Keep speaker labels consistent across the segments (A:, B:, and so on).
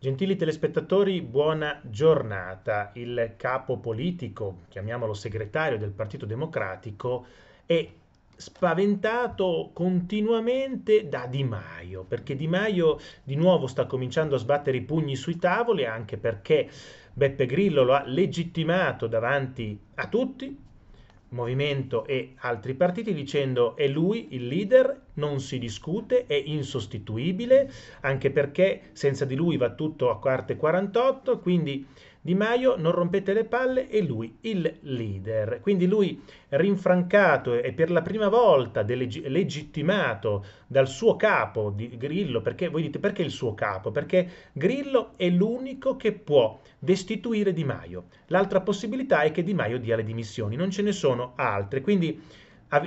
A: Gentili telespettatori, buona giornata. Il capo politico, chiamiamolo segretario del Partito Democratico, è spaventato continuamente da Di Maio, perché Di Maio di nuovo sta cominciando a sbattere i pugni sui tavoli, anche perché Beppe Grillo lo ha legittimato davanti a tutti, Movimento e altri partiti dicendo è lui il leader, non si discute, è insostituibile, anche perché senza di lui va tutto a parte 48, quindi di Maio non rompete le palle, è lui il leader. Quindi lui rinfrancato e per la prima volta legittimato dal suo capo di Grillo, perché voi dite perché il suo capo? Perché Grillo è l'unico che può destituire Di Maio. L'altra possibilità è che Di Maio dia le dimissioni, non ce ne sono altre. Quindi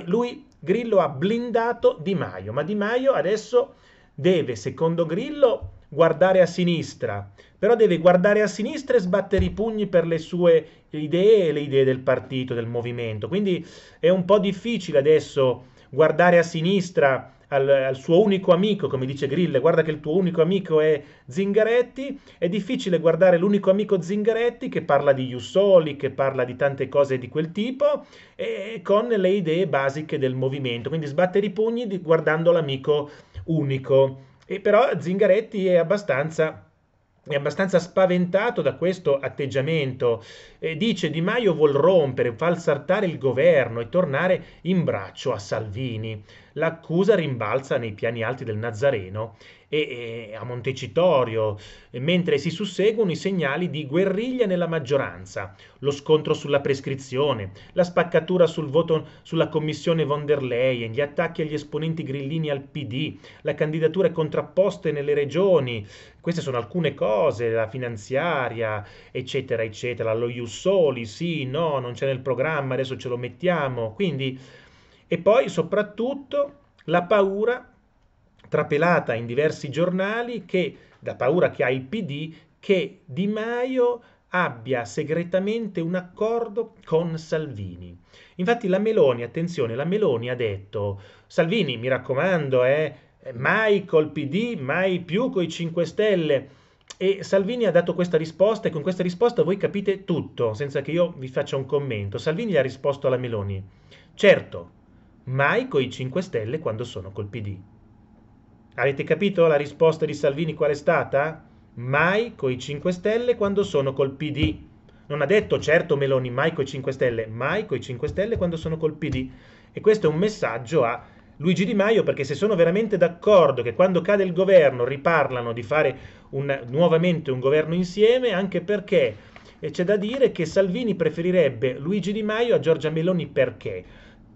A: lui Grillo ha blindato Di Maio, ma Di Maio adesso deve, secondo Grillo, guardare a sinistra, però deve guardare a sinistra e sbattere i pugni per le sue idee e le idee del partito, del movimento. Quindi è un po' difficile adesso guardare a sinistra al, al, suo unico amico, come dice Grille, guarda che il tuo unico amico è Zingaretti, è difficile guardare l'unico amico Zingaretti che parla di Jussoli, che parla di tante cose di quel tipo, e con le idee basiche del movimento. Quindi sbattere i pugni guardando l'amico unico. E però Zingaretti è abbastanza è abbastanza spaventato da questo atteggiamento. Eh, dice Di Maio vuol rompere, far saltare il governo e tornare in braccio a Salvini. L'accusa rimbalza nei piani alti del Nazareno e, e a Montecitorio, mentre si susseguono i segnali di guerriglia nella maggioranza, lo scontro sulla prescrizione, la spaccatura sul voto sulla commissione von der Leyen, gli attacchi agli esponenti grillini al PD, le candidature contrapposte nelle regioni, queste sono alcune cose, la finanziaria, eccetera, eccetera, lo Jussoli, sì, no, non c'è nel programma, adesso ce lo mettiamo, quindi... E poi soprattutto la paura trapelata in diversi giornali che, da paura che ha il PD, che Di Maio abbia segretamente un accordo con Salvini. Infatti la Meloni, attenzione, la Meloni ha detto, Salvini mi raccomando, eh, mai col PD, mai più coi 5 Stelle. E Salvini ha dato questa risposta e con questa risposta voi capite tutto, senza che io vi faccia un commento. Salvini ha risposto alla Meloni, certo, mai coi 5 Stelle quando sono col PD. Avete capito la risposta di Salvini qual è stata? Mai coi 5 Stelle quando sono col PD. Non ha detto certo Meloni mai coi 5 Stelle, mai coi 5 Stelle quando sono col PD. E questo è un messaggio a Luigi Di Maio perché se sono veramente d'accordo che quando cade il governo riparlano di fare un, nuovamente un governo insieme, anche perché c'è da dire che Salvini preferirebbe Luigi Di Maio a Giorgia Meloni perché?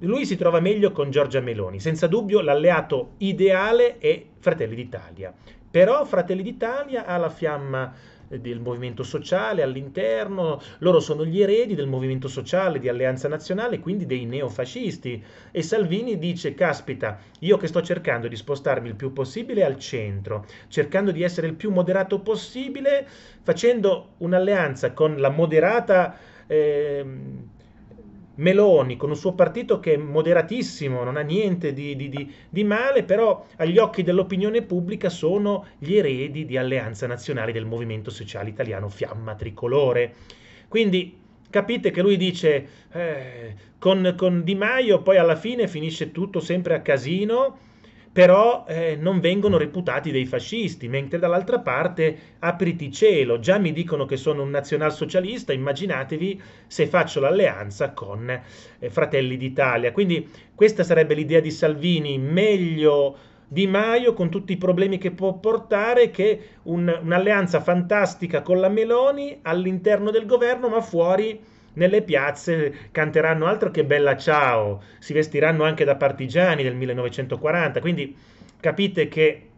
A: Lui si trova meglio con Giorgia Meloni, senza dubbio l'alleato ideale è Fratelli d'Italia. Però Fratelli d'Italia ha la fiamma del movimento sociale all'interno, loro sono gli eredi del movimento sociale di Alleanza Nazionale, quindi dei neofascisti. E Salvini dice, caspita, io che sto cercando di spostarmi il più possibile al centro, cercando di essere il più moderato possibile, facendo un'alleanza con la moderata... Eh, Meloni con un suo partito che è moderatissimo, non ha niente di, di, di, di, male, però agli occhi dell'opinione pubblica sono gli eredi di Alleanza Nazionale del Movimento Sociale Italiano Fiamma Tricolore. Quindi capite che lui dice eh, con, con Di Maio poi alla fine finisce tutto sempre a casino però eh, non vengono reputati dei fascisti, mentre dall'altra parte apriti cielo, già mi dicono che sono un nazionalsocialista, immaginatevi se faccio l'alleanza con eh, Fratelli d'Italia. Quindi questa sarebbe l'idea di Salvini, meglio Di Maio con tutti i problemi che può portare che un, un'alleanza fantastica con la Meloni all'interno del governo, ma fuori nelle piazze canteranno altro che Bella Ciao, si vestiranno anche da partigiani del 1940, quindi capite che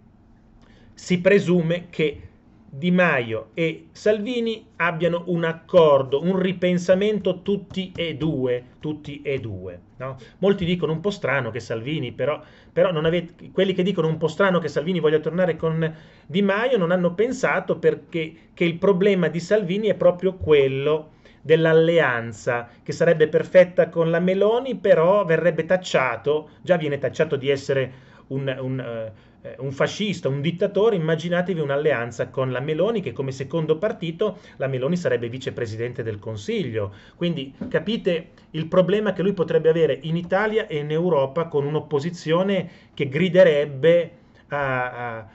A: si presume che Di Maio e Salvini abbiano un accordo, un ripensamento tutti e due, tutti e due. No? Molti dicono un po' strano che Salvini, però, però avete, quelli che dicono un po' strano che Salvini voglia tornare con Di Maio non hanno pensato perché che il problema di Salvini è proprio quello dell'alleanza che sarebbe perfetta con la Meloni, però verrebbe tacciato, già viene tacciato di essere un, un, uh, un fascista, un dittatore, immaginatevi un'alleanza con la Meloni che come secondo partito la Meloni sarebbe vicepresidente del Consiglio. Quindi capite il problema che lui potrebbe avere in Italia e in Europa con un'opposizione che griderebbe a, a,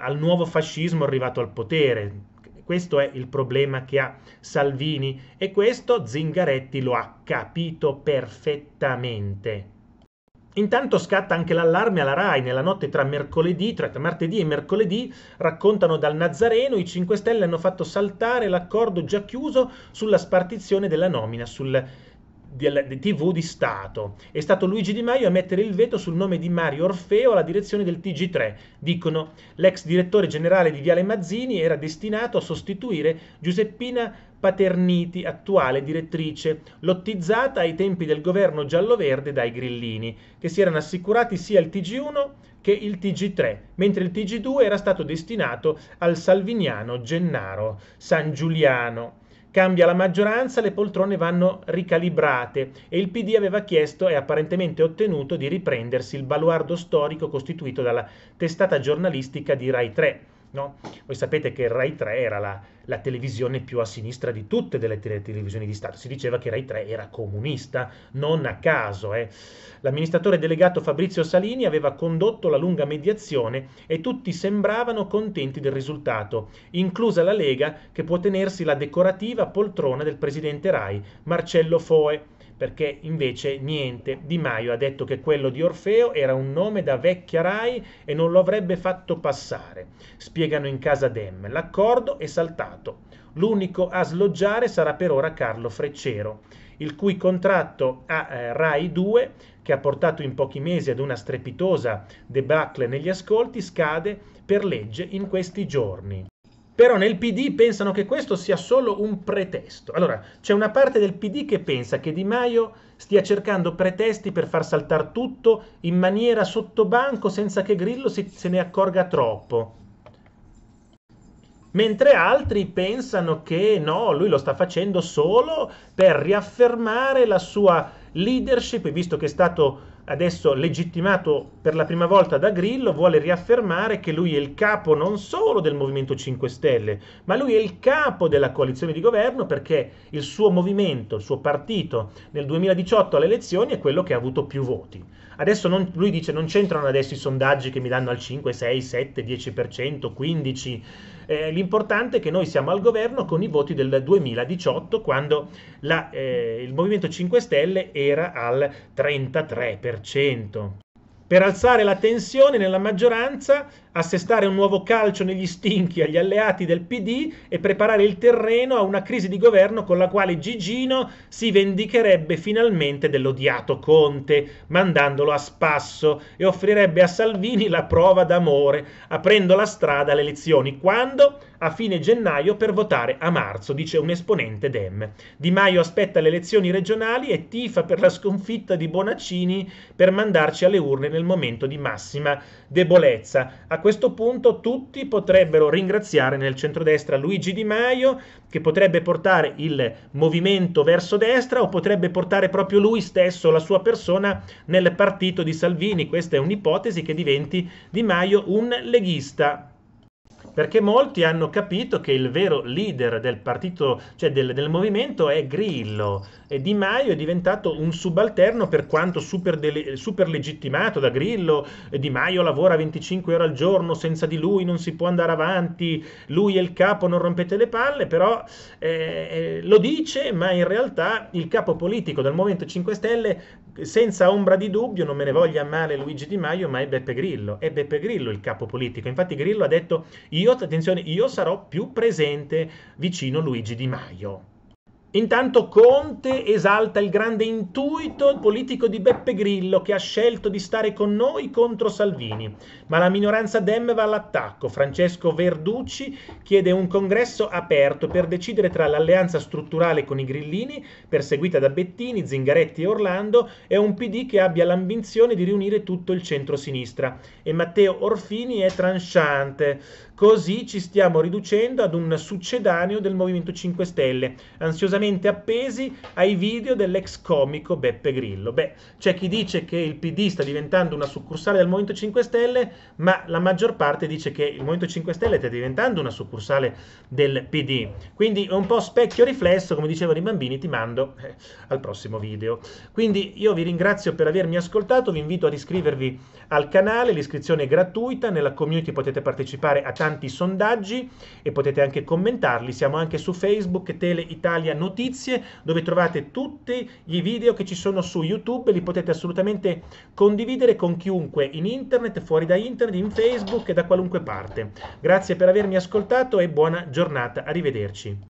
A: al nuovo fascismo arrivato al potere. Questo è il problema che ha Salvini e questo Zingaretti lo ha capito perfettamente. Intanto scatta anche l'allarme alla RAI nella notte tra tra martedì e mercoledì, raccontano dal Nazareno i 5 Stelle hanno fatto saltare l'accordo già chiuso sulla spartizione della nomina sul di TV di Stato. È stato Luigi Di Maio a mettere il veto sul nome di Mario Orfeo alla direzione del TG3. Dicono l'ex direttore generale di Viale Mazzini era destinato a sostituire Giuseppina Paterniti, attuale direttrice, lottizzata ai tempi del governo giallo-verde dai grillini, che si erano assicurati sia il TG1 che il TG3, mentre il TG2 era stato destinato al salviniano Gennaro San Giuliano. Cambia la maggioranza, le poltrone vanno ricalibrate e il PD aveva chiesto e apparentemente ottenuto di riprendersi il baluardo storico costituito dalla testata giornalistica di Rai 3 No? Voi sapete che Rai 3 era la, la, televisione più a sinistra di tutte le tele, televisioni di Stato. Si diceva che Rai 3 era comunista, non a caso. Eh. L'amministratore delegato Fabrizio Salini aveva condotto la lunga mediazione e tutti sembravano contenti del risultato, inclusa la Lega che può tenersi la decorativa poltrona del presidente Rai, Marcello Foe perché invece niente, Di Maio ha detto che quello di Orfeo era un nome da vecchia Rai e non lo avrebbe fatto passare. Spiegano in casa Dem, l'accordo è saltato. L'unico a sloggiare sarà per ora Carlo Freccero, il cui contratto a eh, Rai 2, che ha portato in pochi mesi ad una strepitosa debacle negli ascolti, scade per legge in questi giorni. Però nel PD pensano che questo sia solo un pretesto. Allora, c'è una parte del PD che pensa che Di Maio stia cercando pretesti per far saltare tutto in maniera sottobanco senza che Grillo si, se ne accorga troppo. Mentre altri pensano che no, lui lo sta facendo solo per riaffermare la sua leadership, visto che è stato adesso legittimato per la prima volta da Grillo, vuole riaffermare che lui è il capo non solo del Movimento 5 Stelle, ma lui è il capo della coalizione di governo perché il suo movimento, il suo partito nel 2018 alle elezioni è quello che ha avuto più voti. Adesso non, lui dice non c'entrano adesso i sondaggi che mi danno al 5, 6, 7, 10%, 15%. Eh, l'importante è che noi siamo al governo con i voti del 2018 quando la, eh, il Movimento 5 Stelle era al 33%. Per alzare la tensione nella maggioranza assestare un nuovo calcio negli stinchi agli alleati del PD e preparare il terreno a una crisi di governo con la quale Gigino si vendicherebbe finalmente dell'odiato Conte, mandandolo a spasso e offrirebbe a Salvini la prova d'amore, aprendo la strada alle elezioni. Quando? A fine gennaio per votare a marzo, dice un esponente Dem. Di Maio aspetta le elezioni regionali e tifa per la sconfitta di Bonaccini per mandarci alle urne nel momento di massima debolezza. A questo punto tutti potrebbero ringraziare nel centrodestra Luigi Di Maio, che potrebbe portare il movimento verso destra o potrebbe portare proprio lui stesso, la sua persona, nel partito di Salvini. Questa è un'ipotesi che diventi Di Maio un leghista perché molti hanno capito che il vero leader del partito, cioè del, del movimento è Grillo e Di Maio è diventato un subalterno per quanto super, dele, super legittimato da Grillo, Di Maio lavora 25 ore al giorno, senza di lui non si può andare avanti, lui è il capo, non rompete le palle, però eh, eh lo dice, ma in realtà il capo politico del Movimento 5 Stelle senza ombra di dubbio, non me ne voglia male Luigi Di Maio, ma è Beppe Grillo. È Beppe Grillo il capo politico. Infatti Grillo ha detto, io, attenzione, io sarò più presente vicino Luigi Di Maio. Intanto Conte esalta il grande intuito politico di Beppe Grillo che ha scelto di stare con noi contro Salvini, ma la minoranza Dem va all'attacco. Francesco Verducci chiede un congresso aperto per decidere tra l'alleanza strutturale con i grillini, perseguita da Bettini, Zingaretti e Orlando, e un PD che abbia l'ambizione di riunire tutto il centro-sinistra. E Matteo Orfini è tranchante così ci stiamo riducendo ad un succedaneo del Movimento 5 Stelle, ansiosamente appesi ai video dell'ex comico Beppe Grillo. Beh, c'è chi dice che il PD sta diventando una succursale del Movimento 5 Stelle, ma la maggior parte dice che il Movimento 5 Stelle sta diventando una succursale del PD. Quindi è un po' specchio riflesso, come dicevano i bambini, ti mando eh, al prossimo video. Quindi io vi ringrazio per avermi ascoltato, vi invito ad iscrivervi al canale, l'iscrizione è gratuita, nella community potete partecipare a tanti sondaggi e potete anche commentarli. Siamo anche su Facebook, Tele Italia Notizie, dove trovate tutti i video che ci sono su YouTube, li potete assolutamente condividere con chiunque in internet, fuori da internet, in Facebook e da qualunque parte. Grazie per avermi ascoltato e buona giornata, arrivederci.